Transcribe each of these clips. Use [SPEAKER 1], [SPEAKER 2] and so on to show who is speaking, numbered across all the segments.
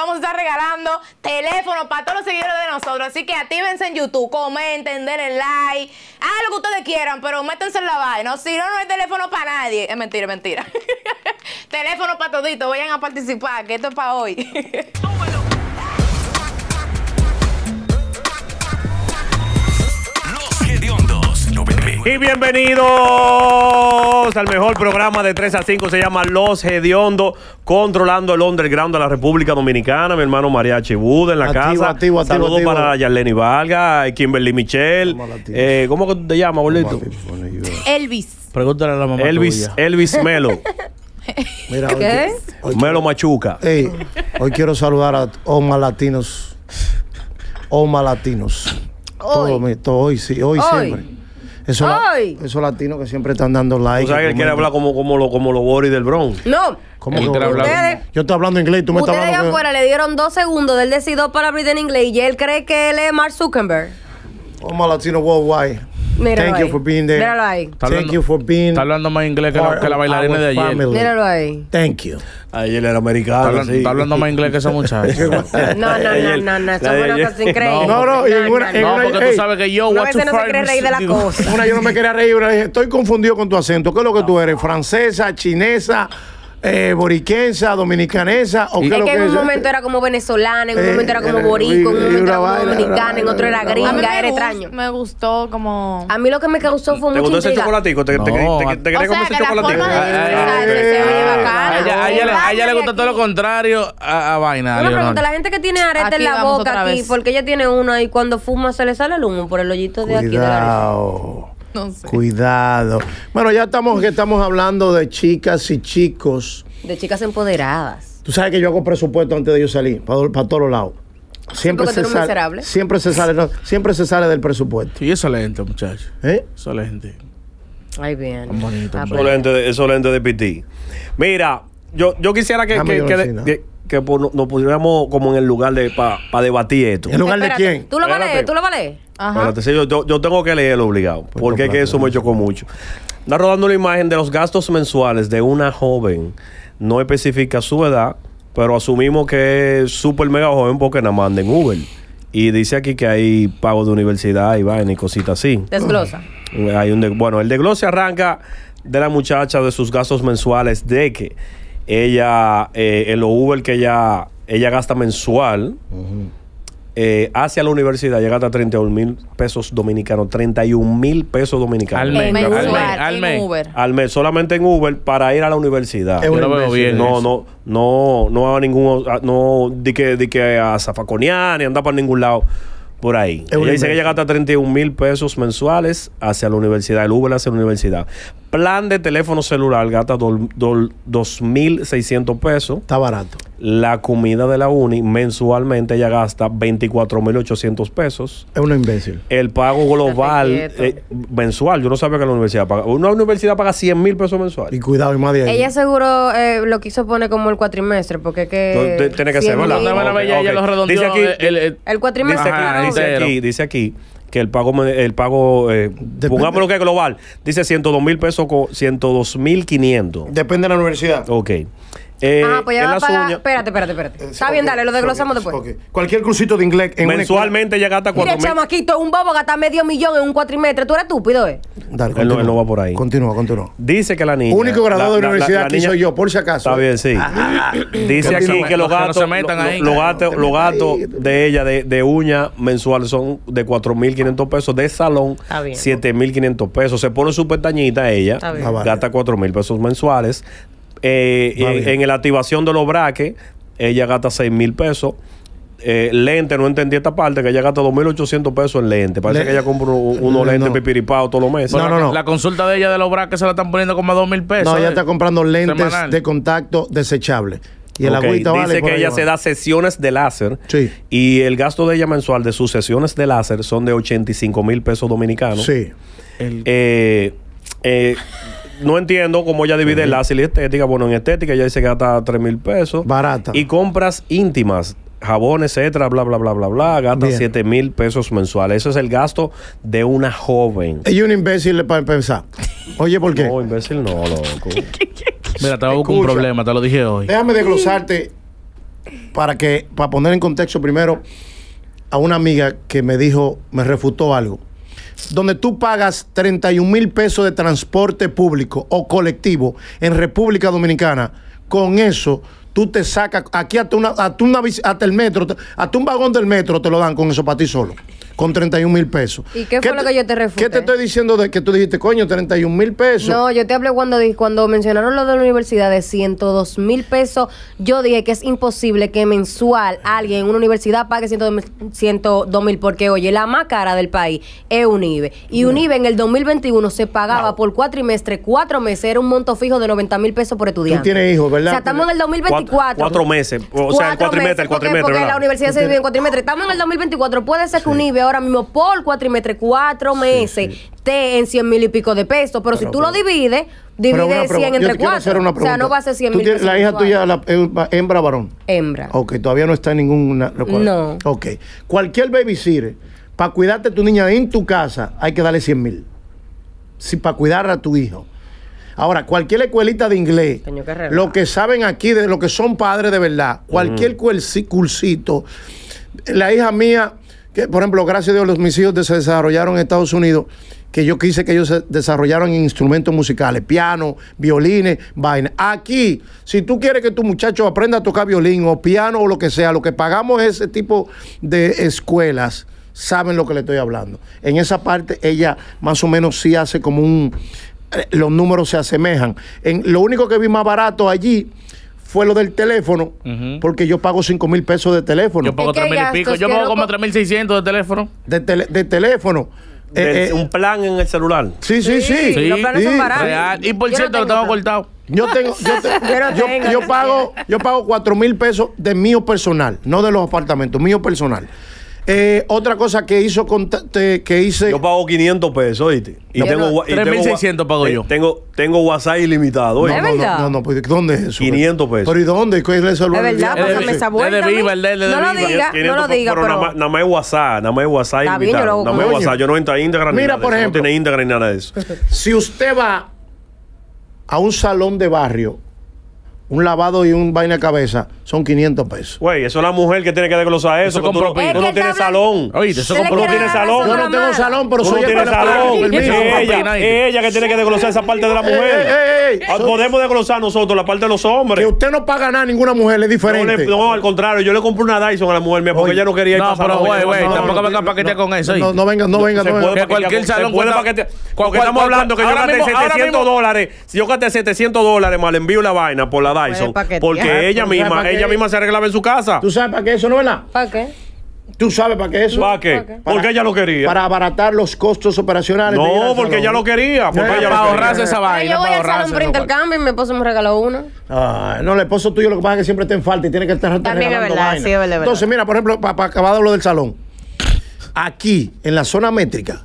[SPEAKER 1] vamos a estar regalando teléfonos para todos los seguidores de nosotros. Así que actívense en YouTube, comenten, denle like, hagan lo que ustedes quieran, pero métanse en la vaina. Si no, no hay teléfono para nadie. Es mentira, es mentira. teléfono para toditos, vayan a participar, que esto es para hoy.
[SPEAKER 2] Y bienvenidos al mejor programa de 3 a 5. Se llama Los Hediondo, controlando el underground de la República Dominicana. Mi hermano Mariachi Buda en la
[SPEAKER 3] Activo,
[SPEAKER 2] casa.
[SPEAKER 3] activo, activo,
[SPEAKER 2] Saludos
[SPEAKER 3] activo.
[SPEAKER 2] para Yarleni Valga, Kimberly Michelle.
[SPEAKER 3] Vamos a latinos.
[SPEAKER 2] Eh, ¿Cómo que te llamas, bolito?
[SPEAKER 1] Elvis.
[SPEAKER 4] Pregúntale a la mamá
[SPEAKER 2] Elvis,
[SPEAKER 4] tuya.
[SPEAKER 2] Elvis Melo.
[SPEAKER 3] Mira, hoy-
[SPEAKER 1] ¿Qué?
[SPEAKER 3] Hoy,
[SPEAKER 2] Melo Machuca.
[SPEAKER 3] Hoy quiero saludar a Oma Latinos. Oma Latinos. Todo, mi- todo hoy, sí, hoy,
[SPEAKER 5] Hoy.
[SPEAKER 3] siempre. Esos, la-
[SPEAKER 5] Hoy.
[SPEAKER 3] esos latinos que siempre están dando like.
[SPEAKER 2] Tú sabes que él quiere hablar como, como, lo, como los Boris del Bronx.
[SPEAKER 5] No.
[SPEAKER 3] ¿Cómo que-
[SPEAKER 4] hablar
[SPEAKER 5] Ustedes,
[SPEAKER 3] Yo estoy hablando inglés y tú me estás
[SPEAKER 5] ustedes
[SPEAKER 3] hablando.
[SPEAKER 5] afuera le dieron dos segundos del decido para abrir en inglés y él cree que él es Mark Zuckerberg.
[SPEAKER 3] Oma Latino Worldwide.
[SPEAKER 5] Míralo
[SPEAKER 3] Thank
[SPEAKER 5] ahí.
[SPEAKER 3] you for being there.
[SPEAKER 5] Míralo ahí.
[SPEAKER 4] Está
[SPEAKER 3] Thank
[SPEAKER 4] hablando-
[SPEAKER 3] you for being.
[SPEAKER 4] Está hablando más inglés que la, que la bailarina de ayer.
[SPEAKER 3] family.
[SPEAKER 5] Míralo ahí.
[SPEAKER 3] Thank you.
[SPEAKER 2] Ayer era
[SPEAKER 4] Está
[SPEAKER 2] americano.
[SPEAKER 4] hablando,
[SPEAKER 2] sí.
[SPEAKER 4] está hablando más inglés que esa muchacha.
[SPEAKER 5] No, no, no, no, no. Eso es una cosa increíble.
[SPEAKER 3] No, no, y en una- en
[SPEAKER 4] no,
[SPEAKER 3] una-
[SPEAKER 4] porque tú sabes que yo,
[SPEAKER 5] Uno a
[SPEAKER 4] what
[SPEAKER 5] no se
[SPEAKER 4] find
[SPEAKER 5] quiere reír de la cosa.
[SPEAKER 3] Una, yo no me quería reír. una dije, Estoy confundido con tu acento. ¿Qué es lo que tú eres? ¿Francesa, chinesa, eh, boriquensa, dominicanesa? ¿O qué
[SPEAKER 5] Es
[SPEAKER 3] es lo
[SPEAKER 5] que en un momento era como venezolana, en un
[SPEAKER 3] Eh,
[SPEAKER 5] momento era como
[SPEAKER 3] eh,
[SPEAKER 5] boricua, en un momento era como
[SPEAKER 3] vaina,
[SPEAKER 5] dominicana, en otro era gringa,
[SPEAKER 1] me
[SPEAKER 5] era
[SPEAKER 1] gust-
[SPEAKER 5] extraño.
[SPEAKER 1] Me gustó como...
[SPEAKER 5] A mí lo que me causó fue
[SPEAKER 2] ¿Te
[SPEAKER 5] mucha
[SPEAKER 2] gustó ese chocolatico? ¿Te, te,
[SPEAKER 4] No,
[SPEAKER 2] te, te, te querés comer ese chocolatico?
[SPEAKER 4] Ah, ah, ah. A ella, le- gusta todo lo contrario a, vaina.
[SPEAKER 5] Una pregunta, la gente que tiene arete en la boca aquí, porque ella tiene uno y cuando fuma se le sale el humo por el hoyito de aquí de la.
[SPEAKER 1] No sé.
[SPEAKER 3] Cuidado. Bueno, ya estamos que estamos hablando de chicas y chicos.
[SPEAKER 5] De chicas empoderadas.
[SPEAKER 3] Tú sabes que yo hago presupuesto antes de yo salir, para, todos lados. Siempre se, sale,
[SPEAKER 5] miserable.
[SPEAKER 3] siempre se sale, no, siempre se sale del presupuesto.
[SPEAKER 4] Sí, eso es lento, muchacho.
[SPEAKER 3] ¿Eh?
[SPEAKER 4] Eso es lento.
[SPEAKER 5] Ay, bien.
[SPEAKER 4] Bonito,
[SPEAKER 5] Ah,
[SPEAKER 2] lentes de, esos lentes de PT. Mira, yo, yo quisiera que- que por- nos pusiéramos como en el lugar de para debatir esto.
[SPEAKER 3] ¿En lugar de quién?
[SPEAKER 5] ¿Tú lo vas a leer? ¿Tú lo vas a leer?
[SPEAKER 1] Ajá.
[SPEAKER 2] Espérate, sí, yo, tengo que leerlo obligado, porque es que eso me chocó mucho. Está rodando una imagen de los gastos mensuales de una joven. No especifica su edad, pero asumimos que es súper mega joven porque nada manda en Uber. Y dice aquí que hay pago de universidad y vaina y cositas así.
[SPEAKER 5] Desglosa.
[SPEAKER 2] Hay un de- bueno, el desglose arranca de la muchacha de sus gastos mensuales de que ella, eh, en los Uber que ella, ella gasta mensual, eh, hacia la universidad, ella gasta 31 mil pesos dominicanos, 31 mil pesos dominicanos.
[SPEAKER 4] Al mes.
[SPEAKER 1] Mensual,
[SPEAKER 4] al mes, al
[SPEAKER 1] en
[SPEAKER 4] mes.
[SPEAKER 1] Uber.
[SPEAKER 2] Al mes, solamente en Uber para ir a la universidad.
[SPEAKER 4] Yo lo veo bien.
[SPEAKER 2] No, no, no, no a ningún, no, di que, di que a zafaconear ni anda para ningún lado por ahí. Ella dice que ella gasta 31 mil pesos mensuales hacia la universidad, el Uber hacia la universidad. Plan de teléfono celular gasta do- do- 2.600 pesos.
[SPEAKER 3] Está barato.
[SPEAKER 2] La comida de la uni mensualmente ella gasta 24.800 pesos.
[SPEAKER 3] Es un imbécil.
[SPEAKER 2] El pago global eh, mensual, yo no sabía que la universidad paga. Una universidad paga 100 mil pesos mensuales.
[SPEAKER 3] Y cuidado, y más de ahí.
[SPEAKER 5] Ella seguro eh, lo quiso poner como el cuatrimestre, porque es que...
[SPEAKER 2] Tiene que ser,
[SPEAKER 5] 100
[SPEAKER 2] ¿verdad?
[SPEAKER 5] mil.
[SPEAKER 4] Una buena
[SPEAKER 2] Ok,
[SPEAKER 4] bella, ella
[SPEAKER 2] ok.
[SPEAKER 4] lo redondeó.
[SPEAKER 2] Dice aquí-
[SPEAKER 4] el- el-
[SPEAKER 5] cuatrimestre,
[SPEAKER 2] Dice aquí,
[SPEAKER 4] Ajá,
[SPEAKER 5] claro.
[SPEAKER 2] dice aquí, dice aquí que el pago, el pago, eh, pongámoslo que es global, dice 102 mil pesos, con 102 mil 500.
[SPEAKER 3] Depende de la universidad.
[SPEAKER 2] Ok. Eh,
[SPEAKER 5] Ah, pues ya
[SPEAKER 2] en
[SPEAKER 5] va a
[SPEAKER 2] las
[SPEAKER 5] pagar...
[SPEAKER 2] uñas,
[SPEAKER 5] Espérate, espérate, espérate.
[SPEAKER 3] Eh,
[SPEAKER 5] Está bien, dale, lo desglosamos después.
[SPEAKER 3] ok. Cualquier cursito de inglés en una
[SPEAKER 2] mensualmente ella gasta
[SPEAKER 5] Mira,
[SPEAKER 2] 4 mil.
[SPEAKER 5] chamaquito, un bobo gasta medio millón en un cuatrimestre. Tú eres estúpido, ¿eh?
[SPEAKER 3] Dale,
[SPEAKER 2] Él no- él
[SPEAKER 3] continúa.
[SPEAKER 2] no va por ahí.
[SPEAKER 3] Continúa, continúa.
[SPEAKER 2] Dice que la niña.
[SPEAKER 3] Único graduado de
[SPEAKER 2] la- la-
[SPEAKER 3] universidad
[SPEAKER 2] la
[SPEAKER 3] aquí
[SPEAKER 2] niña-
[SPEAKER 3] soy yo, por si acaso.
[SPEAKER 2] Está bien, sí. Dice aquí que los
[SPEAKER 4] Los que no
[SPEAKER 2] gastos,
[SPEAKER 4] se metan
[SPEAKER 2] lo-
[SPEAKER 4] ahí.
[SPEAKER 2] lo- los
[SPEAKER 3] ahí.
[SPEAKER 2] de ella de, de uña mensual son de 4.500 pesos. De salón,
[SPEAKER 5] Está bien.
[SPEAKER 2] 7.500 pesos. Se pone su pestañita ella.
[SPEAKER 5] Está bien.
[SPEAKER 3] Ah, vale.
[SPEAKER 2] Gasta 4.000 pesos mensuales. Eh,
[SPEAKER 3] Va
[SPEAKER 2] en, en la activación de los braques, ella gasta 6.000 pesos. Eh, lente, no entendí esta parte, que ella gasta 2.800 pesos en lente. Parece
[SPEAKER 3] Le-
[SPEAKER 2] que ella compra un- unos
[SPEAKER 3] No.
[SPEAKER 2] lentes pipiripados todos los meses.
[SPEAKER 3] No, no, no.
[SPEAKER 4] La consulta de ella de los braques se la están poniendo como a dos mil pesos.
[SPEAKER 3] No, ella
[SPEAKER 4] eh.
[SPEAKER 3] está comprando lentes
[SPEAKER 4] Semanal.
[SPEAKER 3] de contacto desechables. Y el
[SPEAKER 2] Ok,
[SPEAKER 3] agüita vale.
[SPEAKER 2] Dice
[SPEAKER 3] por
[SPEAKER 2] que ella
[SPEAKER 3] va.
[SPEAKER 2] se da sesiones de láser.
[SPEAKER 3] Sí.
[SPEAKER 2] Y el gasto de ella mensual de sus sesiones de láser son de 85 mil pesos dominicanos.
[SPEAKER 3] Sí.
[SPEAKER 4] El-
[SPEAKER 2] Eh, eh, no entiendo cómo ella divide el láser y estética. Bueno, en estética ella dice que gasta 3 mil pesos.
[SPEAKER 3] Barata.
[SPEAKER 2] Y compras íntimas, jabones, etcétera, bla, bla, bla, bla, bla, gasta
[SPEAKER 3] Bien.
[SPEAKER 2] 7 mil pesos mensuales. Eso es el gasto de una joven.
[SPEAKER 3] Ella es un imbécil para empezar. Oye, ¿por qué?
[SPEAKER 2] No, imbécil, no, loco.
[SPEAKER 4] Mira, te voy a buscar un problema, te lo dije hoy.
[SPEAKER 3] Déjame desglosarte para que, para poner en contexto primero a una amiga que me dijo, me refutó algo. Donde tú pagas 31 mil pesos de transporte público o colectivo en República Dominicana, con eso tú te sacas, aquí hasta, una, hasta, una hasta el metro, hasta un vagón del metro te lo dan con eso para ti solo, con 31 mil pesos.
[SPEAKER 5] ¿Y qué fue lo que yo te refuté?
[SPEAKER 3] ¿Qué te estoy diciendo de que tú dijiste, coño, 31 mil pesos?
[SPEAKER 5] No, yo te hablé cuando, cuando mencionaron lo de la universidad de 102 mil pesos. Yo dije que es imposible que mensual alguien en una universidad pague 102 mil, porque oye, la más cara del país es UNIBE. Y UNIBE en el 2021 se pagaba por cuatrimestre, cuatro meses, era un monto fijo de 90 mil pesos por estudiante.
[SPEAKER 3] tienes hijos, ¿verdad?
[SPEAKER 5] O sea, estamos en el 2024.
[SPEAKER 2] Cuatro- cuatro meses. O sea, el cuatrimestre, el
[SPEAKER 5] porque-
[SPEAKER 2] cuatrimestre,
[SPEAKER 5] Porque,
[SPEAKER 2] ¿verdad?
[SPEAKER 5] la universidad se divide en cuatrimestre. Estamos en el 2024. Puede ser que UNIBE ahora mismo por cuatrimestre, cuatro meses, esté en 100 mil y pico de pesos. Pero, si tú lo divides, divide 100
[SPEAKER 3] pregunta, yo
[SPEAKER 5] entre
[SPEAKER 3] te
[SPEAKER 5] cuatro. o sea, no va a ser 100
[SPEAKER 3] ¿Tú
[SPEAKER 5] mil
[SPEAKER 3] tienes-
[SPEAKER 5] pesos
[SPEAKER 3] La hija tuya, la, hem- hembra varón.
[SPEAKER 5] Hembra.
[SPEAKER 3] Ok, todavía no está en ninguna.
[SPEAKER 5] No.
[SPEAKER 3] Ok. Cualquier babysitter, para cuidarte a tu niña en tu casa, hay que darle 100 mil. Si para cuidar a tu hijo. Ahora, cualquier escuelita de inglés, lo que saben aquí, de lo que son padres de verdad, cualquier cursito, la hija mía, que por ejemplo, gracias a Dios, los, mis hijos se desarrollaron en Estados Unidos, que yo quise que ellos se desarrollaran en instrumentos musicales, piano, violines, vaina. Aquí, si tú quieres que tu muchacho aprenda a tocar violín o piano o lo que sea, lo que pagamos ese tipo de escuelas, saben lo que le estoy hablando. En esa parte, ella más o menos sí hace como un... eh, los números se asemejan. En, lo único que vi más barato allí fue lo del teléfono, porque yo pago 5 mil pesos de teléfono.
[SPEAKER 4] Yo pago
[SPEAKER 5] ¿Y qué
[SPEAKER 4] 3 mil y pico. Yo pago como
[SPEAKER 5] co-
[SPEAKER 4] 3.600 de teléfono.
[SPEAKER 3] de, tele- de teléfono. Eh, eh,
[SPEAKER 2] un plan en el celular.
[SPEAKER 3] sí, sí, sí.
[SPEAKER 4] Sí,
[SPEAKER 5] los planes son
[SPEAKER 3] Sí.
[SPEAKER 5] baratos.
[SPEAKER 4] Real. Y por
[SPEAKER 5] Yo no
[SPEAKER 4] cierto, lo
[SPEAKER 5] tengo
[SPEAKER 4] cortado.
[SPEAKER 3] Yo tengo, yo, te-
[SPEAKER 5] Yo no
[SPEAKER 3] yo-
[SPEAKER 5] tengo,
[SPEAKER 3] yo pago, yo pago 4 mil pesos de mío personal, no de los apartamentos, mío personal. Eh, otra cosa que hizo con te- que hice.
[SPEAKER 2] Yo pago 500 pesos, ¿oíste? Y tengo,
[SPEAKER 5] no-
[SPEAKER 2] wa- y tengo wa-
[SPEAKER 4] 3.600 pago
[SPEAKER 2] te-
[SPEAKER 4] yo.
[SPEAKER 2] Tengo, tengo WhatsApp ilimitado,
[SPEAKER 5] ¿Es
[SPEAKER 2] ¿oíste?
[SPEAKER 3] no, no,
[SPEAKER 5] verdad?
[SPEAKER 3] no, no, pues, ¿dónde es eso?
[SPEAKER 2] 500 pesos.
[SPEAKER 3] Pero ¿y dónde? ¿Cuál es el celular?
[SPEAKER 5] Es verdad, pásame esa vuelta. a mí.
[SPEAKER 4] Viva, el de- el de
[SPEAKER 5] no lo diga,
[SPEAKER 2] 500
[SPEAKER 5] no lo diga,
[SPEAKER 2] pero,
[SPEAKER 5] pero.
[SPEAKER 2] nada, más, nada más es WhatsApp, nada más es WhatsApp ilimitado. nada más es. WhatsApp, yo no entro a Instagram
[SPEAKER 3] Mira,
[SPEAKER 2] ni nada
[SPEAKER 3] por ejemplo.
[SPEAKER 2] No tiene Instagram ni nada de eso.
[SPEAKER 3] Si usted va a un salón de barrio, un lavado y un vaina de cabeza, son 500 pesos.
[SPEAKER 2] Güey, eso es la mujer que tiene que desglosar eso.
[SPEAKER 4] Eso
[SPEAKER 2] tú, no-
[SPEAKER 4] propina.
[SPEAKER 2] tú no tienes salón.
[SPEAKER 4] Oíste, eso
[SPEAKER 2] Tú no tienes salón.
[SPEAKER 3] Yo no tengo salón, pero
[SPEAKER 2] Tú no
[SPEAKER 3] soy
[SPEAKER 2] tienes
[SPEAKER 3] el para-
[SPEAKER 2] salón. Ella, ella que tiene que desglosar esa parte de la mujer.
[SPEAKER 3] Ey, ey, ey.
[SPEAKER 2] Ah, Podemos desglosar nosotros la parte de los hombres.
[SPEAKER 3] Que usted no paga nada a ninguna mujer, es
[SPEAKER 2] No,
[SPEAKER 3] diferente.
[SPEAKER 2] le- no, al contrario, yo le compré una Dyson a la mujer mía porque
[SPEAKER 3] Oye.
[SPEAKER 2] ella no quería ir
[SPEAKER 4] No,
[SPEAKER 2] para
[SPEAKER 4] pero güey, güey,
[SPEAKER 2] no-
[SPEAKER 4] tampoco
[SPEAKER 2] no,
[SPEAKER 4] venga a paquetear con eso.
[SPEAKER 3] No, no venga, no venga, no.
[SPEAKER 4] Que cualquier salón
[SPEAKER 2] puede paquetear- Porque estamos hablando que yo gasté
[SPEAKER 4] mismo- ahora
[SPEAKER 2] 700
[SPEAKER 4] mismo-
[SPEAKER 2] dólares. Si yo gasté 700 dólares, mal envío la vaina por la Dyson.
[SPEAKER 5] paquetear.
[SPEAKER 2] Porque ella
[SPEAKER 3] ¿Tú sabes
[SPEAKER 2] misma,
[SPEAKER 3] para qué?
[SPEAKER 2] ella misma se arreglaba en su casa.
[SPEAKER 3] ¿Tú sabes para qué eso, no es verdad?
[SPEAKER 5] ¿Para qué?
[SPEAKER 3] ¿Tú sabes para qué eso?
[SPEAKER 2] ¿Para qué? Porque ella lo quería.
[SPEAKER 3] Para abaratar los costos operacionales.
[SPEAKER 2] No, porque ella lo quería. Porque ella
[SPEAKER 4] Para ahorrarse esa vaina.
[SPEAKER 5] yo voy
[SPEAKER 4] para
[SPEAKER 5] al salón por intercambio y mi esposo me regaló una.
[SPEAKER 3] Ay, no, el esposo tuyo lo que pasa es que siempre está en falta y tiene que estar
[SPEAKER 5] También es verdad,
[SPEAKER 3] vaina.
[SPEAKER 5] sí, es verdad, es verdad.
[SPEAKER 3] Entonces, mira, por ejemplo, para acabar de lo del salón. Aquí, en la zona métrica,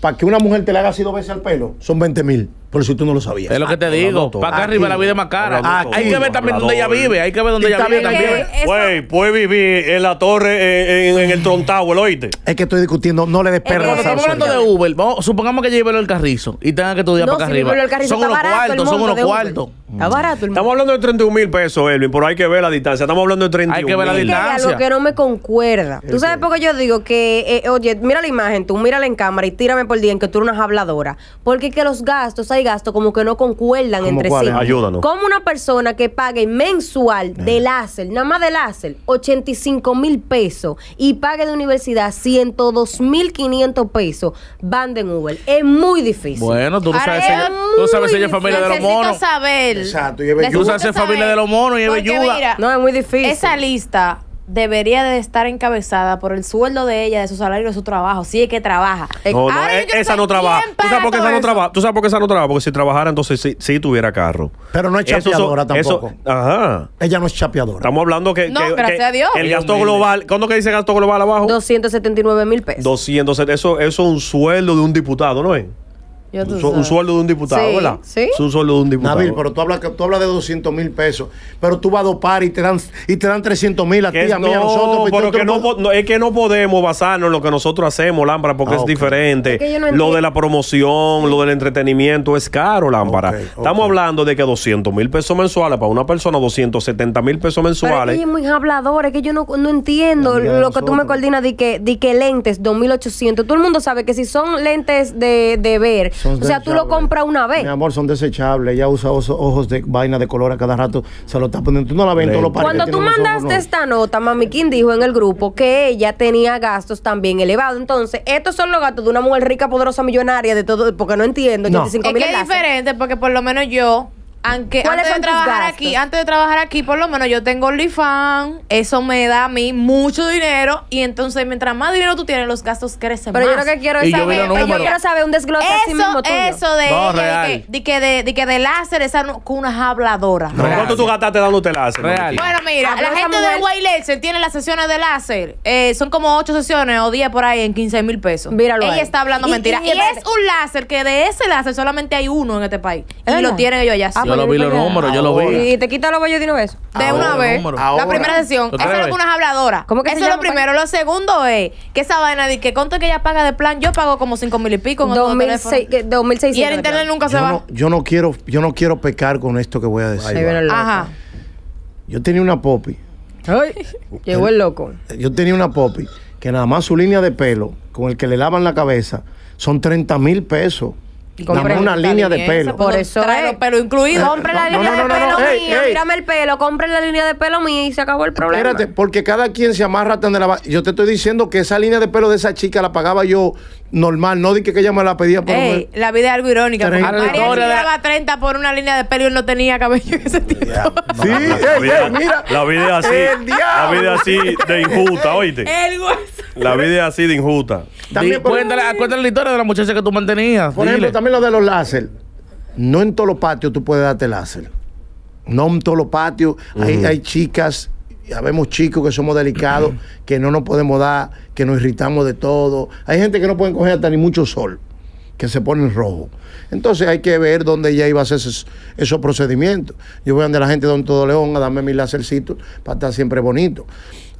[SPEAKER 3] para que una mujer te le haga así dos veces al pelo, son 20 mil. Por si tú no lo sabías.
[SPEAKER 4] Es lo que te digo.
[SPEAKER 2] todo.
[SPEAKER 4] Para acá arriba la vida es más cara. Hay que ver también dónde ella vive. Hay que ver dónde
[SPEAKER 3] Y
[SPEAKER 4] ella vive también.
[SPEAKER 5] Eso-
[SPEAKER 2] Güey, puede vivir en la torre, eh, en, en el Trontower, ¿oíste?
[SPEAKER 3] Es que estoy discutiendo, no le des a
[SPEAKER 4] Cuando
[SPEAKER 3] la
[SPEAKER 4] estamos hablando de Uber, vamos, supongamos que lleve el carrizo y tenga que estudiar
[SPEAKER 5] No,
[SPEAKER 4] para acá
[SPEAKER 5] si
[SPEAKER 4] arriba.
[SPEAKER 5] carrizo
[SPEAKER 4] Son unos cuartos, son unos cuartos.
[SPEAKER 5] Está barato el
[SPEAKER 2] Estamos hablando de 31 mil pesos, Elvin, pero hay que ver la distancia. Estamos hablando de 31
[SPEAKER 4] Hay que ver la distancia.
[SPEAKER 5] algo que no me concuerda. Tú sabes por qué yo digo que, eh, oye, mira la imagen, tú mírala en cámara y tírame por día en que tú eres una habladora. Porque que los gastos, hay gastos como que no concuerdan
[SPEAKER 3] ¿Cómo
[SPEAKER 5] entre
[SPEAKER 3] cuáles?
[SPEAKER 5] sí.
[SPEAKER 2] Ayúdanos.
[SPEAKER 5] Como una persona que pague mensual de láser, nada más de láser, 85 mil pesos y pague de universidad 102 mil 500 pesos, van de Uber. Es muy difícil.
[SPEAKER 4] Bueno, tú no sabes si
[SPEAKER 1] es
[SPEAKER 4] ella, tú sabes si ella es familia de los monos.
[SPEAKER 1] saber.
[SPEAKER 3] Exacto, y es
[SPEAKER 4] Tú sabes si es familia de los monos y es
[SPEAKER 5] No, es muy difícil.
[SPEAKER 1] Esa lista debería de estar encabezada por el sueldo de ella, de su salario, de su trabajo. Si es que trabaja.
[SPEAKER 2] No, eh, esa no trabaja. ¿Tú sabes por qué esa no trabaja? ¿Tú sabes por qué esa no trabaja? Porque si trabajara, entonces sí, sí tuviera carro.
[SPEAKER 3] Pero no es chapeadora
[SPEAKER 2] eso-
[SPEAKER 3] tampoco.
[SPEAKER 2] Ajá.
[SPEAKER 3] Ella no es chapeadora.
[SPEAKER 2] Estamos hablando que.
[SPEAKER 1] No,
[SPEAKER 2] que-
[SPEAKER 1] gracias
[SPEAKER 2] que
[SPEAKER 1] a Dios.
[SPEAKER 2] El gasto global. ¿Cuándo que dice gasto global abajo?
[SPEAKER 5] 279 mil pesos.
[SPEAKER 2] 200. Eso, eso es un sueldo de un diputado, ¿no es? Un, su- un
[SPEAKER 5] sabes.
[SPEAKER 2] sueldo de un diputado,
[SPEAKER 5] Sí,
[SPEAKER 2] ¿verdad?
[SPEAKER 5] sí.
[SPEAKER 2] Es un sueldo de un diputado.
[SPEAKER 3] Nabil, pero tú hablas, que- tú hablas de 200 mil pesos, pero tú vas a dopar y te dan, y te dan 300 mil a ti, a mí, a
[SPEAKER 2] no,
[SPEAKER 3] nosotros. pues,
[SPEAKER 2] pero que no, es que no podemos basarnos en lo que nosotros hacemos, Lámpara, porque
[SPEAKER 3] Ah,
[SPEAKER 2] es diferente.
[SPEAKER 5] Es que yo no
[SPEAKER 2] lo de la promoción, lo del entretenimiento es caro, Lámpara. Estamos hablando de que 200 mil pesos mensuales para una persona, 270 mil pesos
[SPEAKER 5] Pero es que
[SPEAKER 2] mensuales.
[SPEAKER 5] ella es muy habladora, es que yo no, no entiendo lo que tú me coordinas de que, de que lentes 2800. Todo el mundo sabe que si son lentes de, de ver,
[SPEAKER 3] Son
[SPEAKER 5] o sea, tú lo compras una vez.
[SPEAKER 3] Mi amor, son desechables. Ella usa ojos, de vaina de color a cada rato. Se lo está poniendo. Tú no la ves en todos los parques
[SPEAKER 5] Cuando tú
[SPEAKER 3] ojos,
[SPEAKER 5] mandaste esta nota, Mami King dijo en el grupo que ella tenía gastos también elevados. Entonces, estos son los gastos de una mujer rica, poderosa, millonaria, de todo, porque no entiendo.
[SPEAKER 3] No.
[SPEAKER 5] 85
[SPEAKER 1] Es que es diferente porque por lo menos yo, aunque
[SPEAKER 5] ¿Cuáles
[SPEAKER 1] antes de trabajar
[SPEAKER 5] gastos?
[SPEAKER 1] aquí, antes de trabajar aquí, por lo menos yo tengo OnlyFans, eso me da a mí mucho dinero y entonces mientras más dinero tú tienes, los gastos crecen
[SPEAKER 5] Pero yo
[SPEAKER 1] más.
[SPEAKER 5] lo que quiero es
[SPEAKER 4] yo
[SPEAKER 5] saber, yo
[SPEAKER 4] números.
[SPEAKER 5] quiero saber un desglose así
[SPEAKER 1] eso,
[SPEAKER 5] mismo tuyo.
[SPEAKER 1] eso de
[SPEAKER 4] No,
[SPEAKER 1] ella,
[SPEAKER 4] real.
[SPEAKER 1] de que, de que de, de que de láser, esa no- con una habladora.
[SPEAKER 2] ¿Cuánto tú gastaste dándote láser?
[SPEAKER 4] Real.
[SPEAKER 1] Bueno, mira,
[SPEAKER 5] Ah, pero
[SPEAKER 1] la gente
[SPEAKER 5] mujer-
[SPEAKER 1] de White Laser tiene las sesiones de láser. eh, son como 8 sesiones o 10 por ahí en 15 mil pesos.
[SPEAKER 5] Míralo
[SPEAKER 1] Ella
[SPEAKER 5] ahí.
[SPEAKER 1] está hablando
[SPEAKER 5] Y-
[SPEAKER 1] mentira.
[SPEAKER 5] y-
[SPEAKER 1] Y, es un láser que de ese láser solamente hay uno en este país. Y
[SPEAKER 5] ¿Es
[SPEAKER 1] lo tienen ellos allá.
[SPEAKER 4] Yo lo vi los números, yo lo vi.
[SPEAKER 5] Y te quita los vellos de una vez.
[SPEAKER 1] De una vez. La primera sesión.
[SPEAKER 4] ¿Lo
[SPEAKER 1] Eso es lo que unas habladoras.
[SPEAKER 5] ¿Cómo que
[SPEAKER 1] Eso es lo primero. Lo segundo es que esa vaina de que cuánto es que ella paga de plan, yo pago como 5 mil y pico en otro
[SPEAKER 5] 2006
[SPEAKER 1] teléfono.
[SPEAKER 5] que- 2600
[SPEAKER 1] Y el internet nunca se va.
[SPEAKER 3] yo no quiero, yo no quiero pecar con esto que voy a decir.
[SPEAKER 1] Ajá.
[SPEAKER 3] Yo tenía una popi.
[SPEAKER 5] Ay, llegó el loco.
[SPEAKER 3] Yo tenía una popi que nada más su línea de pelo, con el que le lavan la cabeza, son 30 mil pesos.
[SPEAKER 5] Compre-
[SPEAKER 3] una línea de pelo.
[SPEAKER 1] eso,
[SPEAKER 5] Por eso
[SPEAKER 1] trae
[SPEAKER 5] es.
[SPEAKER 1] los pelos incluidos.
[SPEAKER 5] Compre la
[SPEAKER 3] no,
[SPEAKER 5] línea
[SPEAKER 3] no, no,
[SPEAKER 5] de
[SPEAKER 3] no,
[SPEAKER 5] pelo
[SPEAKER 3] no, ey,
[SPEAKER 5] mía,
[SPEAKER 3] ey.
[SPEAKER 5] mírame el pelo, compre la línea de pelo mía y se acabó el problema.
[SPEAKER 3] Espérate, porque cada quien se amarra tan de la... Yo te estoy diciendo que esa línea de pelo de esa chica la pagaba yo normal, no di que, ella me la pedía por...
[SPEAKER 1] Ey, la vida es algo irónica. María
[SPEAKER 4] la-
[SPEAKER 1] daba 30 por una línea de pelo y él no tenía cabello en ese tiempo.
[SPEAKER 3] Sí, ey, ey, mira.
[SPEAKER 2] La vida es así. La vida es así de injusta, oíste.
[SPEAKER 1] El hueso.
[SPEAKER 2] La vida es así de injusta.
[SPEAKER 3] También,
[SPEAKER 4] cuéntale, cuéntale la historia de la muchacha que tú mantenías.
[SPEAKER 3] Por
[SPEAKER 4] Dile.
[SPEAKER 3] ejemplo, también lo de los láser. No en todos los patios tú puedes darte láser. No en todos los patios. hay, hay chicas, habemos chicos que somos delicados, que no nos podemos dar, que nos irritamos de todo. Hay gente que no pueden coger hasta ni mucho sol, que se ponen rojo. Entonces hay que ver dónde ella iba a hacer esos, esos procedimientos. Yo voy a donde la gente de Don Todo León a darme mi lásercito para estar siempre bonito.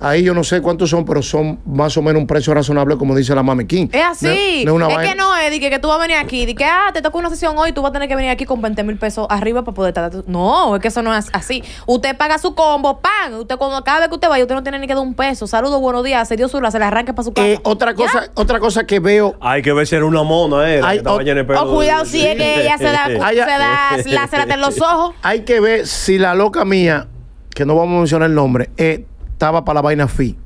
[SPEAKER 3] Ahí yo no sé cuántos son, pero son más o menos un precio razonable, como dice la Mami King.
[SPEAKER 1] Es así.
[SPEAKER 3] No- no
[SPEAKER 1] es que no es de que, que tú vas a venir aquí, de que ah, te toca una sesión hoy, tú vas a tener que venir aquí con 20 mil pesos arriba para poder estar. No, es que eso no es así. Usted paga su combo, pan. Usted cuando cada vez que usted vaya, usted no tiene ni que dar un peso. Saludos, buenos días, se dio su se le arranque para su casa.
[SPEAKER 3] Eh, otra cosa, otra cosa que veo
[SPEAKER 2] Hay que ver si era una mona, eh. la
[SPEAKER 3] Ay,
[SPEAKER 2] que estaba
[SPEAKER 3] o-
[SPEAKER 2] pelo.
[SPEAKER 1] O cuidado si es que ella se da,
[SPEAKER 3] Ay,
[SPEAKER 1] se da láser en los ojos.
[SPEAKER 3] hay que ver si la loca mía, que no vamos a mencionar el nombre, eh, estaba para la vaina FI.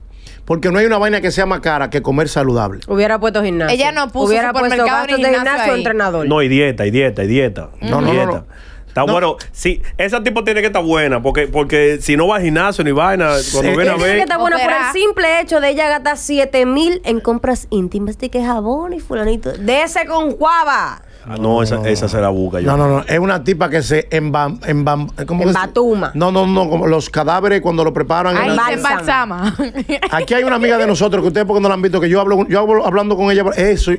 [SPEAKER 3] Porque no hay una vaina que sea más cara que comer saludable.
[SPEAKER 5] Hubiera puesto gimnasio.
[SPEAKER 1] Ella no puso
[SPEAKER 5] Hubiera puesto gastos de
[SPEAKER 1] gimnasio
[SPEAKER 5] entrenador.
[SPEAKER 2] No, y dieta, y dieta, y dieta.
[SPEAKER 3] No, no,
[SPEAKER 2] dieta.
[SPEAKER 3] no, no.
[SPEAKER 2] Está
[SPEAKER 3] No.
[SPEAKER 2] bueno. Sí, ese tipo tiene que estar buena, porque, porque si no va al gimnasio ni vaina, cuando viene a
[SPEAKER 5] Ella tiene que
[SPEAKER 2] ver.
[SPEAKER 5] estar buena por el simple hecho de ella gastar 7 mil en compras íntimas de que jabón y fulanito. De ese con guava.
[SPEAKER 2] Ah, no, esa, esa se la busca yo.
[SPEAKER 3] No, no, no. Es una tipa que se embam, embam, ¿cómo se-
[SPEAKER 5] Embatuma.
[SPEAKER 3] No, no, no. Como los cadáveres cuando lo preparan. en
[SPEAKER 1] Ahí
[SPEAKER 3] la-
[SPEAKER 1] se embalsama.
[SPEAKER 3] Aquí hay una amiga de nosotros que ustedes porque no la han visto, que yo hablo, yo hablo hablando con ella. Eso.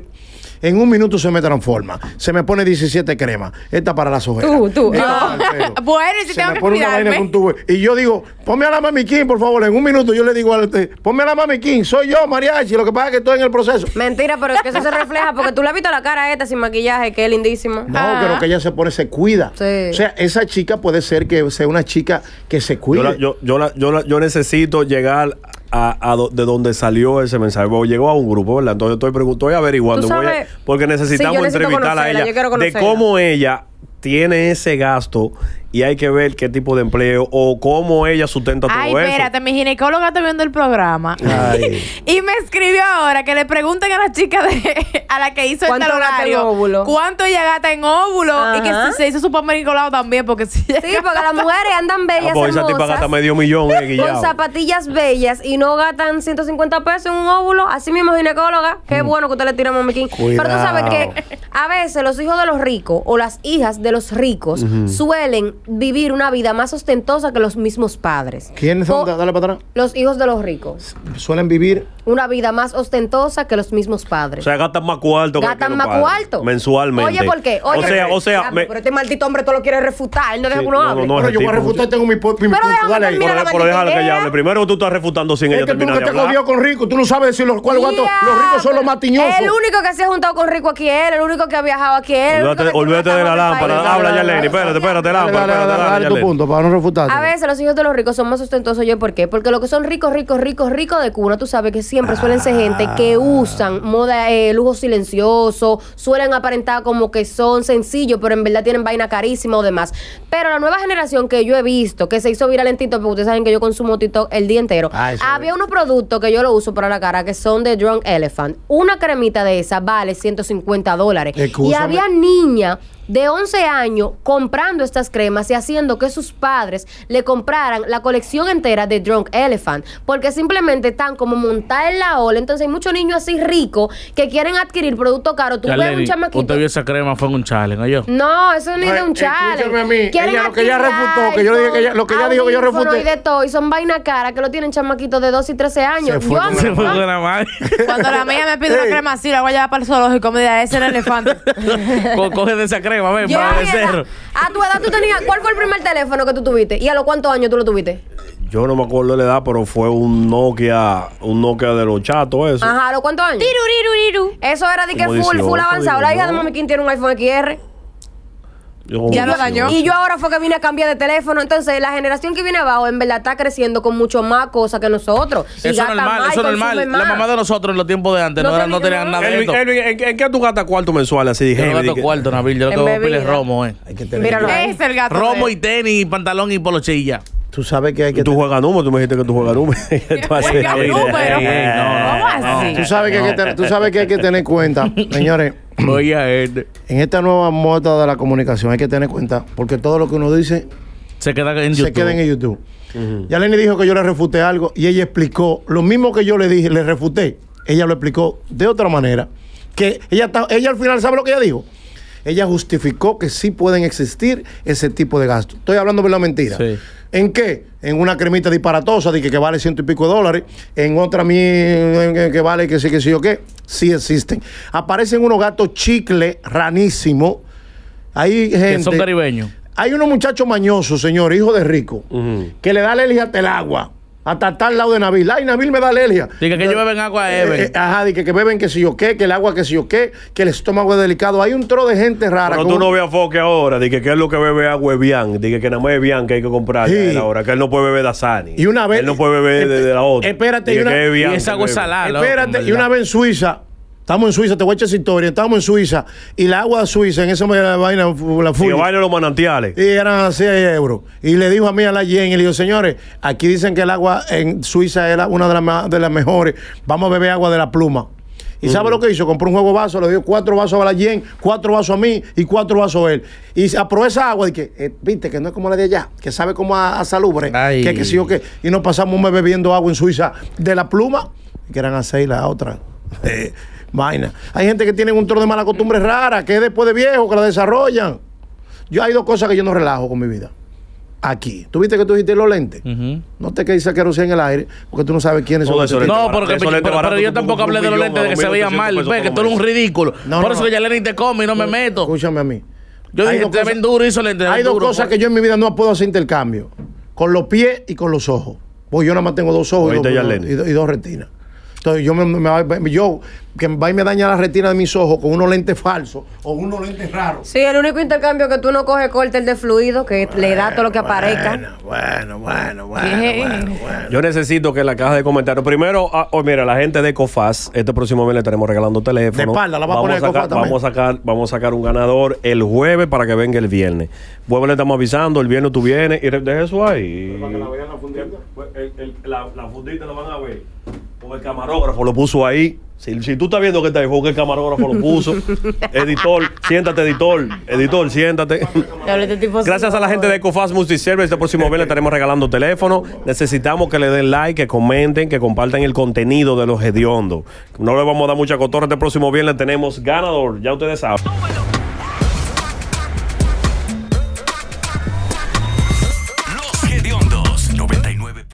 [SPEAKER 3] En un minuto se me transforma. Se me pone 17 cremas. Esta para las ojeras.
[SPEAKER 5] Tú, tú.
[SPEAKER 3] Esta
[SPEAKER 5] Ah.
[SPEAKER 1] Bueno, si
[SPEAKER 3] se
[SPEAKER 1] tengo
[SPEAKER 3] me
[SPEAKER 1] que
[SPEAKER 3] pone una vaina
[SPEAKER 1] cuidarme.
[SPEAKER 3] con tubo. Y yo digo, ponme a la Mami King, por favor. En un minuto yo le digo a este, ponme a la Mami King. Soy yo, Mariachi. Lo que pasa es que estoy en el proceso.
[SPEAKER 5] Mentira, pero es que eso se refleja porque tú le has visto la cara a esta sin maquillaje, que es lindísima.
[SPEAKER 3] No,
[SPEAKER 1] Ah.
[SPEAKER 3] pero que ella se pone, se cuida.
[SPEAKER 5] Sí.
[SPEAKER 3] O sea, esa chica puede ser que sea una chica que se
[SPEAKER 2] Yo,
[SPEAKER 3] cuide.
[SPEAKER 2] la- yo, yo, la- yo, la- yo necesito llegar a, a do- de donde salió ese mensaje. Porque llegó a un grupo, ¿verdad? Entonces estoy, pregun- estoy averiguando. Voy a- porque necesitamos
[SPEAKER 5] Sí,
[SPEAKER 2] entrevistarla a ella. de cómo ella tiene ese gasto y hay que ver qué tipo de empleo o cómo ella sustenta todo
[SPEAKER 1] Ay,
[SPEAKER 2] eso.
[SPEAKER 1] espérate, mi ginecóloga está viendo el programa.
[SPEAKER 3] Ay.
[SPEAKER 1] y me escribió ahora que le pregunten a la chica de, a la que hizo el
[SPEAKER 5] ¿Cuánto gasta en
[SPEAKER 1] talonario
[SPEAKER 5] óvulo?
[SPEAKER 1] cuánto ella gasta en óvulo y que se, se hizo su Nicolau también porque si
[SPEAKER 5] Sí, porque las mujeres andan
[SPEAKER 2] Ah,
[SPEAKER 5] bellas,
[SPEAKER 2] pues esa tipa gasta medio millón, eh,
[SPEAKER 5] con zapatillas bellas y no gastan 150 pesos en un óvulo. Así mismo, ginecóloga, qué bueno que usted le tira King. Pero tú sabes que a veces los hijos de los ricos o las hijas de los ricos suelen vivir una vida más ostentosa que los mismos padres.
[SPEAKER 3] ¿Quiénes son?
[SPEAKER 5] O-
[SPEAKER 3] Dale para atrás.
[SPEAKER 5] los hijos de los ricos.
[SPEAKER 3] Suelen vivir.
[SPEAKER 5] Una vida más ostentosa que los mismos padres.
[SPEAKER 2] O sea, gastan más cuarto. que-
[SPEAKER 5] Gastan más cuarto.
[SPEAKER 2] Mensualmente.
[SPEAKER 5] Oye, ¿por qué? Oye,
[SPEAKER 2] o sea, o sea, me-
[SPEAKER 5] pero este maldito hombre todo lo quiere refutar. Él no deja
[SPEAKER 2] Sí,
[SPEAKER 5] que uno
[SPEAKER 2] no,
[SPEAKER 5] hable.
[SPEAKER 2] no, no,
[SPEAKER 3] Pero yo voy a refutar, tengo mi, mi
[SPEAKER 5] Pero
[SPEAKER 3] punto. Dale ahí.
[SPEAKER 2] pero, pero déjalo que ella hable. Primero tú estás refutando sin
[SPEAKER 3] Es
[SPEAKER 2] ella
[SPEAKER 3] que tú
[SPEAKER 2] terminar
[SPEAKER 3] que
[SPEAKER 2] de
[SPEAKER 3] te
[SPEAKER 2] hablar.
[SPEAKER 3] con rico, tú no sabes decir los gatos. Los ricos son los más tiñosos.
[SPEAKER 5] El único que se ha juntado con Rico aquí es él, el único que ha viajado aquí es él.
[SPEAKER 2] Olvídate, de la lámpara. Habla ya, Lenny. Espérate, espérate, lámpara.
[SPEAKER 3] Dale,
[SPEAKER 2] Espérate,
[SPEAKER 3] dale,
[SPEAKER 2] dale,
[SPEAKER 3] dale tu punto para no refutar.
[SPEAKER 5] A veces los hijos de los ricos son más ostentosos, oye, ¿por qué? Porque los que son ricos, ricos, ricos, ricos de cuna, tú sabes que siempre suelen ser gente que
[SPEAKER 2] Ah.
[SPEAKER 5] usan moda, eh, lujo silencioso, suelen aparentar como que son sencillos, pero en verdad tienen vaina carísima o demás. Pero la nueva generación que yo he visto, que se hizo viral en TikTok, porque ustedes saben que yo consumo TikTok el día entero,
[SPEAKER 3] Ah,
[SPEAKER 5] había unos productos que yo lo uso para la cara que son de Drunk Elephant. Una cremita de esa vale 150 dólares. Y había niña de 11 años comprando estas cremas y haciendo que sus padres le compraran la colección entera de Drunk Elephant, porque simplemente están como montadas en la ola. Entonces hay muchos niños así ricos que quieren adquirir producto caro. Tú
[SPEAKER 4] Ya,
[SPEAKER 5] ves
[SPEAKER 4] Lenny,
[SPEAKER 5] un chamaquito.
[SPEAKER 4] Usted vio esa crema, fue en un challenge, ¿oyó?
[SPEAKER 5] No, eso ni
[SPEAKER 3] No,
[SPEAKER 5] de un challenge.
[SPEAKER 3] a mí, ella lo que ella refutó, que yo dije que ella- lo que ella dijo que yo refuté.
[SPEAKER 5] y de todo, y son vaina cara que lo tienen chamaquitos de 12 y 13 años.
[SPEAKER 3] Se fue
[SPEAKER 5] Yo
[SPEAKER 4] Se fue con la madre.
[SPEAKER 1] Cuando la mía me pide una crema así, la voy a llevar para el zoológico. Me dirá, ese era el elefante.
[SPEAKER 4] Co- Coge de esa crema, ven,
[SPEAKER 5] Yo
[SPEAKER 4] para
[SPEAKER 5] a a tu edad tú tenías, ¿cuál fue el primer teléfono que tú tuviste? ¿Y a los cuántos años tú lo tuviste?
[SPEAKER 2] Yo no me acuerdo de la edad, pero fue un Nokia, un Nokia de los chatos, eso.
[SPEAKER 5] Ajá, ¿a los cuántos años? Eso era de que
[SPEAKER 2] Como
[SPEAKER 5] full,
[SPEAKER 2] 18,
[SPEAKER 5] full avanzado. La hija de. Mami King tiene un iPhone XR.
[SPEAKER 2] Yo como
[SPEAKER 1] Ya lo
[SPEAKER 2] 18.
[SPEAKER 1] dañó.
[SPEAKER 5] Y yo ahora fue que vine a cambiar de teléfono. Entonces, la generación que viene abajo, en verdad, está creciendo con mucho más cosas que nosotros. Y
[SPEAKER 4] Eso normal,
[SPEAKER 5] más
[SPEAKER 4] eso es normal. La mamá de nosotros en los tiempos de antes
[SPEAKER 5] No
[SPEAKER 4] no, eran- no
[SPEAKER 5] tenía-
[SPEAKER 4] tenían nada de esto.
[SPEAKER 2] Elvin, ¿en, qué- en qué tú gastas cuarto mensual así?
[SPEAKER 4] Yo
[SPEAKER 2] Dije,
[SPEAKER 4] no gasto cuarto, Nabil. Yo lo que voy a pedir es
[SPEAKER 5] bebida.
[SPEAKER 4] romo, eh.
[SPEAKER 3] Hay que tener
[SPEAKER 5] Míralo
[SPEAKER 1] es el gato.
[SPEAKER 4] Romo y tenis, pantalón y polochilla.
[SPEAKER 3] Tú sabes que hay que
[SPEAKER 2] Tú
[SPEAKER 3] tener-
[SPEAKER 2] juegas número, tú me dijiste que tú juegas número. Tú haces-
[SPEAKER 1] número.
[SPEAKER 3] Tú sabes que hay que tener, tú sabes que hay que tener cuenta, señores.
[SPEAKER 4] Oye, a él.
[SPEAKER 3] En esta nueva moda de la comunicación hay que tener cuenta porque todo lo que uno dice
[SPEAKER 4] Se queda en YouTube.
[SPEAKER 3] se queda en YouTube. Ya Lenny dijo que yo le refuté algo y ella explicó lo mismo que yo le dije, le refuté. Ella lo explicó de otra manera. Que ella, está- ella al final, ¿sabe lo que ella dijo? Ella justificó que sí pueden existir ese tipo de gastos. Estoy hablando de la mentira.
[SPEAKER 4] Sí.
[SPEAKER 3] ¿En qué? En una cremita disparatosa de que, que vale ciento y pico de dólares. En otra que, vale que sí, que sí o qué. Sí existen. Aparecen unos gatos chicle ranísimo. Hay gente.
[SPEAKER 4] Que son caribeños.
[SPEAKER 3] Hay unos muchachos mañosos, señor, hijo de rico, que le da alergia hasta el agua. Hasta estar al lado de Nabil. Ay, Nabil me da alergia.
[SPEAKER 4] Diga que ellos beben agua a
[SPEAKER 3] Eh,
[SPEAKER 4] Eben.
[SPEAKER 3] eh, ajá, de que, que beben que si yo qué, que el agua que si yo qué, que el estómago es delicado. Hay un tro de gente rara.
[SPEAKER 2] Pero tú no veas foque ahora. Dije que es lo que bebe agua es bien. Dije que nada más es bien que hay que comprar
[SPEAKER 3] Sí.
[SPEAKER 2] ahora. Que él no puede beber de Asani.
[SPEAKER 3] Y una vez-
[SPEAKER 2] Él no puede beber de, de la otra.
[SPEAKER 3] Espérate, y una-
[SPEAKER 2] que es
[SPEAKER 4] Y
[SPEAKER 2] Bian
[SPEAKER 4] esa
[SPEAKER 2] que
[SPEAKER 4] agua salada.
[SPEAKER 3] Espérate, y una vez en Suiza, estamos en Suiza, te voy a echar esa historia, estamos en Suiza, y la agua de Suiza, en esa vaina, la
[SPEAKER 2] Y que
[SPEAKER 3] full,
[SPEAKER 2] bailen los manantiales.
[SPEAKER 3] y eran 6 euros. Y le dijo a mí a la Yen, y le dijo, señores, aquí dicen que el agua en Suiza es la- una de las, de mejores, vamos a beber agua de la pluma. ¿Y sabe lo que hizo? Compró un juego vaso, le dio cuatro vasos a la Yen, cuatro vasos a mí y cuatro vasos a él. Y aprobó esa agua y que, eh, viste, que no es como la de allá, que sabe como a, a salubre,
[SPEAKER 4] Ay.
[SPEAKER 3] que, que sí o qué. Y nos pasamos un mes bebiendo agua en Suiza de la pluma, que eran a seis la otra. Vaina. Hay gente que tiene un trono de mala costumbre rara, que es después de viejo, que la desarrollan. Yo hay dos cosas que yo no relajo con mi vida. Aquí. ¿Tú viste que tú dijiste los lentes? No te quedes que sea en el aire, porque tú no sabes quiénes son.
[SPEAKER 2] eso
[SPEAKER 3] esos
[SPEAKER 2] le-
[SPEAKER 3] tipos.
[SPEAKER 4] No, porque, pero, yo tampoco hablé de los lentes de que
[SPEAKER 2] a
[SPEAKER 4] se veían
[SPEAKER 2] 2.800
[SPEAKER 4] mal. Ve, que tú eres un ridículo.
[SPEAKER 3] No,
[SPEAKER 4] Por
[SPEAKER 3] no,
[SPEAKER 4] eso
[SPEAKER 3] no.
[SPEAKER 4] que te come y no me meto.
[SPEAKER 3] Escúchame a mí.
[SPEAKER 4] Yo
[SPEAKER 3] Hay
[SPEAKER 4] dije,
[SPEAKER 3] dos
[SPEAKER 4] te
[SPEAKER 3] cosas-
[SPEAKER 4] ven duro y hizo lentes.
[SPEAKER 3] Hay dos cosas
[SPEAKER 4] pues.
[SPEAKER 3] que yo en mi vida no puedo hacer intercambio. Con los pies y con los ojos. Porque yo nada más tengo dos ojos dos- y dos retinas. Entonces yo, me, me- yo que va y me daña la retina de mis ojos con unos lentes falsos o unos lentes raros.
[SPEAKER 5] Sí, el único intercambio que tú no coges corte el de fluido, que le da todo lo que aparezca.
[SPEAKER 3] Bueno, bueno, bueno, bueno, bueno, bueno.
[SPEAKER 2] Yo necesito que la caja de comentarios. Primero, ah, oh, mira, la gente de Cofaz, este próximo mes le estaremos regalando teléfono.
[SPEAKER 3] De espalda, la va a
[SPEAKER 2] vamos
[SPEAKER 3] poner
[SPEAKER 2] sacar,
[SPEAKER 3] Cofaz
[SPEAKER 2] vamos a sacar, vamos a sacar un ganador el jueves para que venga el viernes. Jueves le estamos avisando, el viernes tú vienes y deja eso ahí. El- el- la, la fundita la van a ver. Porque el camarógrafo lo puso ahí. Si, si tú estás viendo que está ahí, fue que el camarógrafo lo puso. editor, siéntate, editor. Editor, siéntate.
[SPEAKER 5] Este
[SPEAKER 2] Gracias a la gente de. Ecofast Multiservice, este próximo le estaremos regalando teléfono. Necesitamos que le den like, que comenten, que compartan el contenido de los hediondos. No le vamos a dar mucha cotorra. Este próximo viernes tenemos ganador, ya ustedes saben.